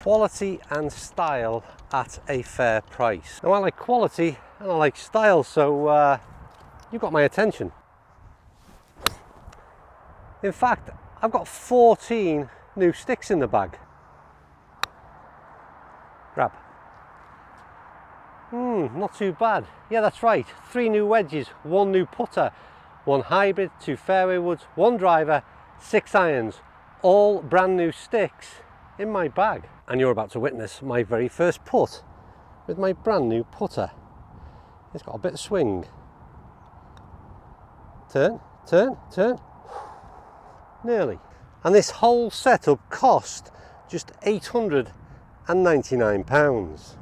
Quality and style at a fair price. Now I like quality and I like style, so uh, you got my attention. In fact, I've got 14 new sticks in the bag. Grab. Hmm, not too bad. Yeah, that's right. Three new wedges, one new putter, one hybrid, two fairway woods, one driver, six irons, all brand new sticks in my bag. And you're about to witness my very first putt with my brand new putter. It's got a bit of swing. Turn, turn, turn. Nearly. And this whole setup cost just 899 pounds.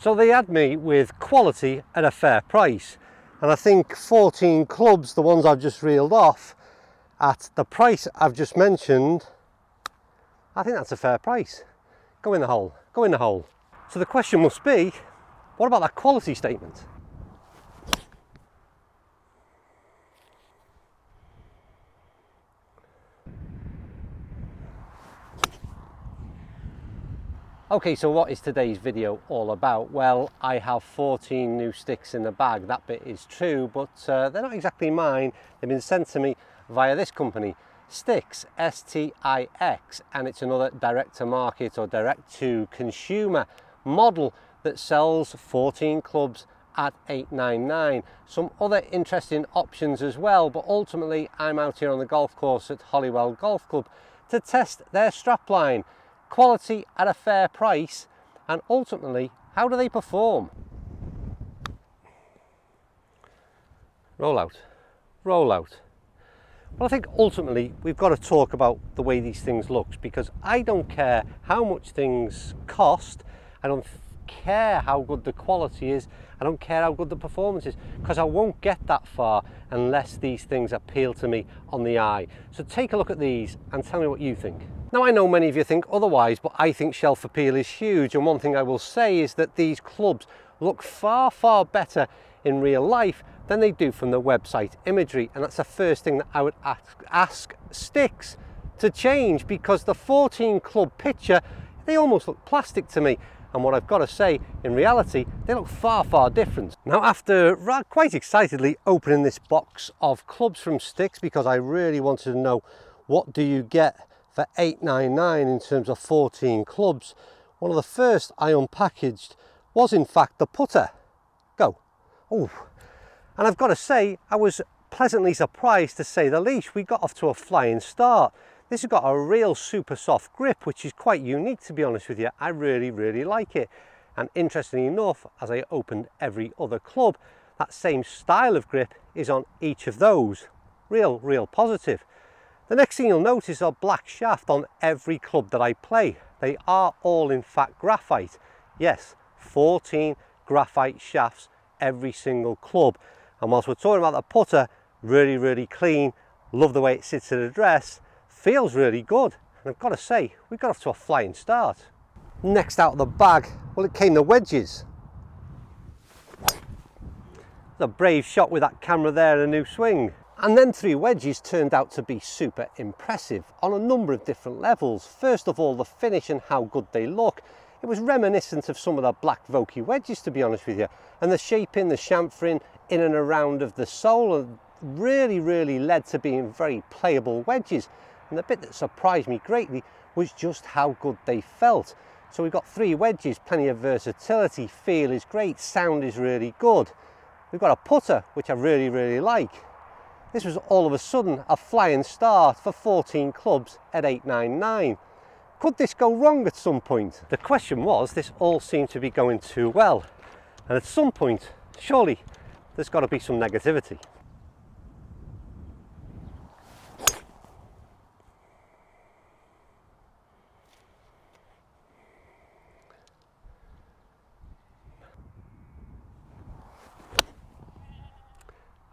So they had me with quality at a fair price. And I think 14 clubs, the ones I've just reeled off, at the price I've just mentioned, I think that's a fair price. Go in the hole, go in the hole. So the question must be, what about that quality statement? Okay, so what is today's video all about? Well, I have 14 new sticks in the bag. That bit is true, but uh, they're not exactly mine. They've been sent to me via this company, Stix, S-T-I-X, and it's another direct to market or direct to consumer model that sells 14 clubs at 899 some other interesting options as well but ultimately i'm out here on the golf course at Holywell golf club to test their strapline quality at a fair price, and ultimately, how do they perform? Roll out, roll out. Well, I think ultimately we've got to talk about the way these things look because I don't care how much things cost. I don't care how good the quality is. I don't care how good the performance is because I won't get that far unless these things appeal to me on the eye. So take a look at these and tell me what you think. Now I know many of you think otherwise, but I think shelf appeal is huge. And one thing I will say is that these clubs look far, far better in real life than they do from the website imagery. And that's the first thing that I would ask, ask Stix to change because the 14 club picture, they almost look plastic to me. And what I've got to say, in reality, they look far, far different. Now, after quite excitedly opening this box of clubs from Stix because I really wanted to know what do you get for 8.99 in terms of 14 clubs. One of the first I unpackaged was in fact the putter. Go. Oh, and I've got to say, I was pleasantly surprised to say the least. We got off to a flying start. This has got a real super soft grip, which is quite unique to be honest with you. I really, really like it. And interestingly enough, as I opened every other club, that same style of grip is on each of those. Real, real positive. The next thing you'll notice are black shaft on every club that I play. They are all in fact graphite. Yes, 14 graphite shafts every single club. And whilst we're talking about the putter, really, really clean, love the way it sits in the dress, feels really good. And I've got to say, we got off to a flying start. Next out of the bag, well, it came the wedges. The brave shot with that camera there and a new swing. And then three wedges turned out to be super impressive on a number of different levels. First of all, the finish and how good they look. It was reminiscent of some of the black Vokey wedges, to be honest with you. And the shaping, the chamfering in and around of the sole really, really led to being very playable wedges. And the bit that surprised me greatly was just how good they felt. So we've got three wedges, plenty of versatility, feel is great, sound is really good. We've got a putter, which I really, really like. This was all of a sudden a flying start for 14 clubs at 899. Could this go wrong at some point? The question was, this all seemed to be going too well. And at some point, surely, there's got to be some negativity.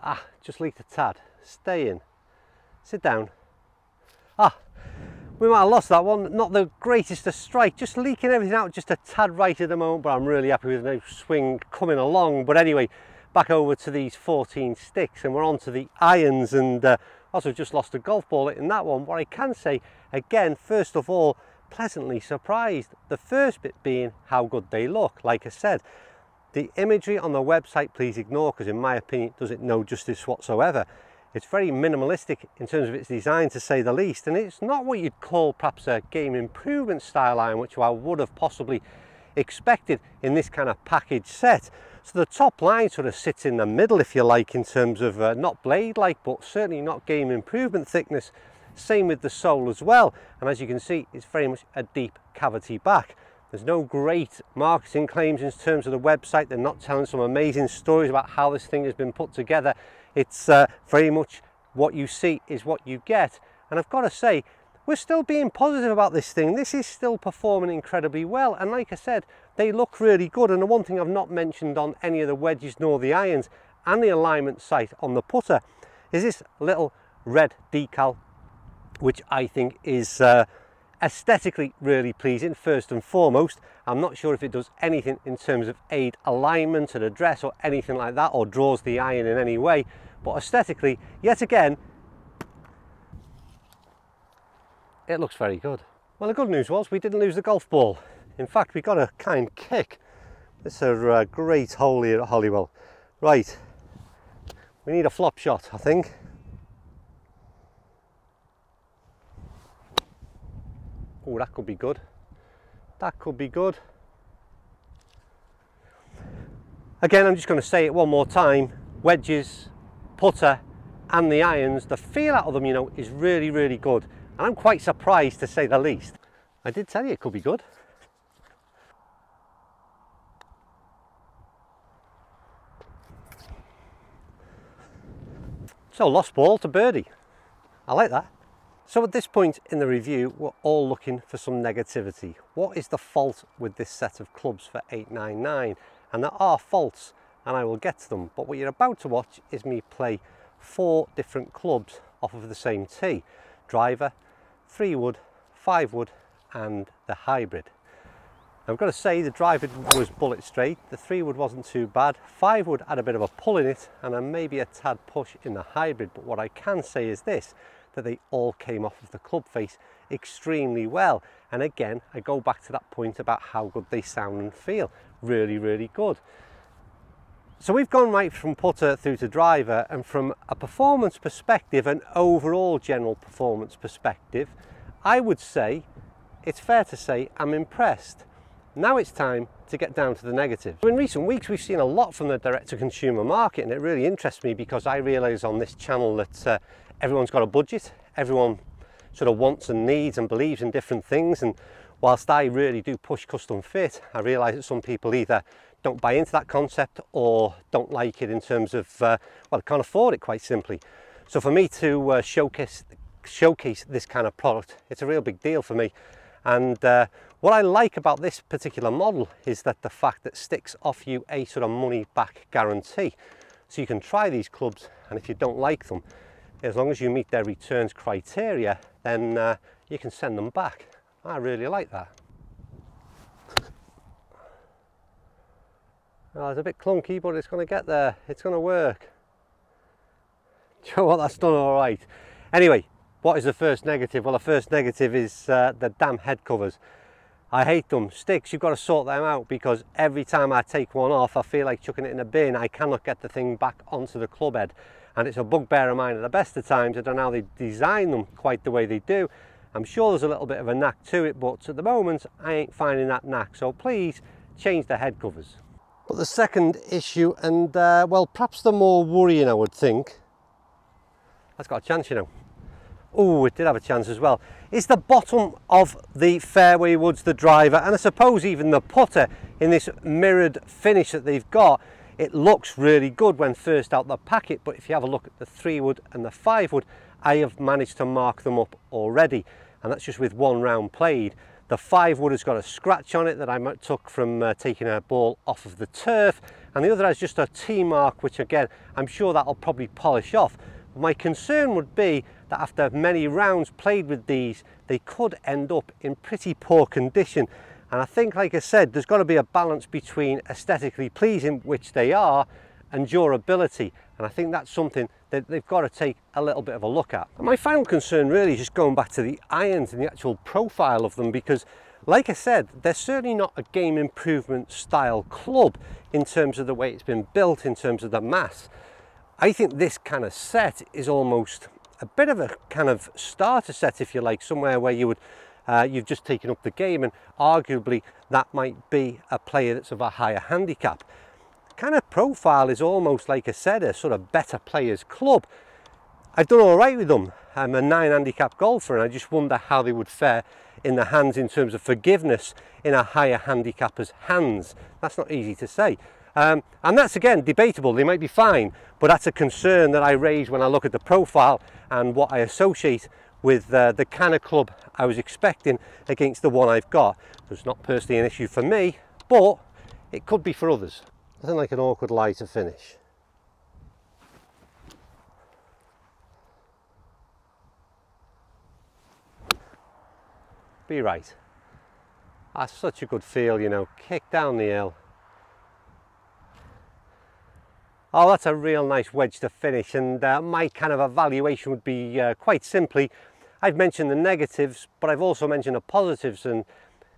Ah, just leaked a tad. Stay in. Sit down. Ah, we might have lost that one. Not the greatest of strike, just leaking everything out just a tad right at the moment, but I'm really happy with the swing coming along. But anyway, back over to these 14 sticks and we're on to the irons and uh, also just lost a golf ball in that one. What I can say, again, first of all, pleasantly surprised. The first bit being how good they look. Like I said, the imagery on the website, please ignore, because in my opinion, it doesn't know justice whatsoever. It's very minimalistic in terms of its design, to say the least, and it's not what you'd call perhaps a game improvement style iron, which I would have possibly expected in this kind of package set. So the top line sort of sits in the middle, if you like, in terms of uh, not blade-like, but certainly not game improvement thickness. Same with the sole as well. And as you can see, it's very much a deep cavity back. There's no great marketing claims in terms of the website. They're not telling some amazing stories about how this thing has been put together. It's uh, very much what you see is what you get. And I've got to say, we're still being positive about this thing. This is still performing incredibly well. And like I said, they look really good. And the one thing I've not mentioned on any of the wedges nor the irons and the alignment sight on the putter is this little red decal, which I think is uh, aesthetically really pleasing first and foremost. I'm not sure if it does anything in terms of aid alignment and address or anything like that or draws the iron in any way, but aesthetically, yet again, it looks very good. Well, the good news was we didn't lose the golf ball. In fact, we got a kind kick. It's a uh, great hole here at Holywell. Right, we need a flop shot, I think. Oh, that could be good. That could be good. Again, I'm just going to say it one more time. Wedges, putter and the irons, the feel out of them, you know, is really, really good. And I'm quite surprised to say the least. I did tell you it could be good. So lost ball to birdie. I like that. So at this point in the review, we're all looking for some negativity. What is the fault with this set of clubs for 899? And there are faults and I will get to them. But what you're about to watch is me play four different clubs off of the same tee. Driver, three wood, five wood and the hybrid. I've got to say the driver was bullet straight, the three wood wasn't too bad, five wood had a bit of a pull in it and then maybe a tad push in the hybrid but what I can say is this, that they all came off of the club face extremely well and again I go back to that point about how good they sound and feel, really really good. So we've gone right from putter through to driver and from a performance perspective, an overall general performance perspective, I would say, it's fair to say I'm impressed. Now it's time to get down to the negative. In recent weeks we've seen a lot from the direct-to-consumer market and it really interests me because I realise on this channel that uh, everyone's got a budget, everyone sort of wants and needs and believes in different things and whilst I really do push custom fit, I realise that some people either don't buy into that concept or don't like it in terms of, uh, well, can't afford it quite simply. So for me to uh, showcase, showcase this kind of product, it's a real big deal for me. And uh, what I like about this particular model is that the fact that Stix offer you a sort of money back guarantee. So you can try these clubs and if you don't like them, as long as you meet their returns criteria, then uh, you can send them back. I really like that. Oh, it's a bit clunky, but it's going to get there. It's going to work. Do you know what? That's done all right. Anyway, what is the first negative? Well, the first negative is uh, the damn head covers. I hate them. Stix, you've got to sort them out because every time I take one off, I feel like chucking it in a bin. I cannot get the thing back onto the club head. And it's a bugbear of mine at the best of times. I don't know how they design them quite the way they do. I'm sure there's a little bit of a knack to it, but at the moment, I ain't finding that knack. So please change the head covers. But the second issue, and uh, well, perhaps the more worrying, I would think, that's got a chance, you know. Oh, it did have a chance as well. It's the bottom of the fairway woods, the driver, and I suppose even the putter in this mirrored finish that they've got. It looks really good when first out the packet, but if you have a look at the three wood and the five wood, I have managed to mark them up already, and that's just with one round played. The five wood has got a scratch on it that I took from uh, taking a ball off of the turf and the other has just a T mark which again I'm sure that'll probably polish off. My concern would be that after many rounds played with these they could end up in pretty poor condition and I think like I said there's got to be a balance between aesthetically pleasing which they are and durability. And I think that's something that they've got to take a little bit of a look at. And my final concern really is just going back to the irons and the actual profile of them because like I said, they're certainly not a game improvement style club in terms of the way it's been built, in terms of the mass. I think this kind of set is almost a bit of a kind of starter set, if you like, somewhere where you would uh, you've just taken up the game and arguably that might be a player that's of a higher handicap. Kind of profile is almost like I said, a sort of better players club. I've done all right with them. I'm a nine handicap golfer and I just wonder how they would fare in the hands in terms of forgiveness in a higher handicapper's hands. That's not easy to say. Um, and that's again debatable, they might be fine, but that's a concern that I raise when I look at the profile and what I associate with uh, the kind of club I was expecting against the one I've got. It's not personally an issue for me, but it could be for others. Nothing like an awkward lie to finish. Be right. That's such a good feel, you know, kick down the hill, Oh, that's a real nice wedge to finish and uh, my kind of evaluation would be uh, quite simply, I've mentioned the negatives, but I've also mentioned the positives and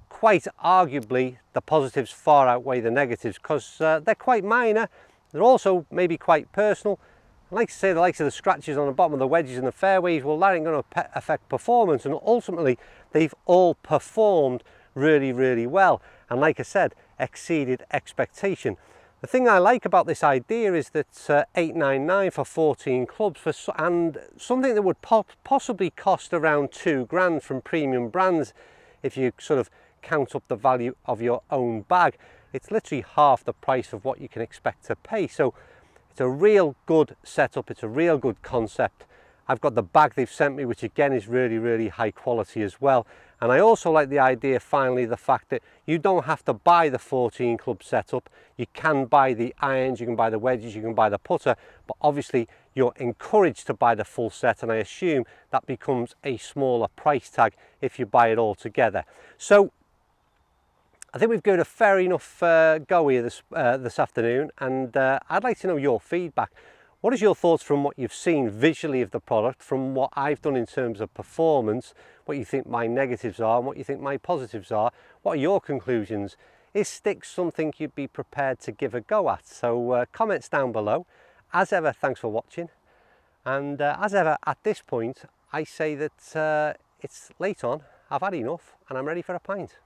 quite arguably the positives far outweigh the negatives because uh, they're quite minor. They're also maybe quite personal. I like to say the likes of the scratches on the bottom of the wedges and the fairways, well that ain't going to affect performance and ultimately they've all performed really, really well. And like I said, exceeded expectation. The thing I like about this idea is that uh, 899 for 14 clubs for, and something that would po possibly cost around two grand from premium brands if you sort of count up the value of your own bag. It's literally half the price of what you can expect to pay. So it's a real good setup. It's a real good concept. I've got the bag they've sent me, which again is really, really high quality as well. And I also like the idea, finally, the fact that you don't have to buy the 14 club setup. You can buy the irons, you can buy the wedges, you can buy the putter, but obviously you're encouraged to buy the full set. And I assume that becomes a smaller price tag if you buy it all together. So I think we've given a fair enough uh, go here this, uh, this afternoon. And uh, I'd like to know your feedback. What is your thoughts from what you've seen visually of the product, from what I've done in terms of performance, what you think my negatives are and what you think my positives are? What are your conclusions? Is Stick something you'd be prepared to give a go at? So uh, comments down below. As ever, thanks for watching. And uh, as ever, at this point, I say that uh, it's late on, I've had enough and I'm ready for a pint.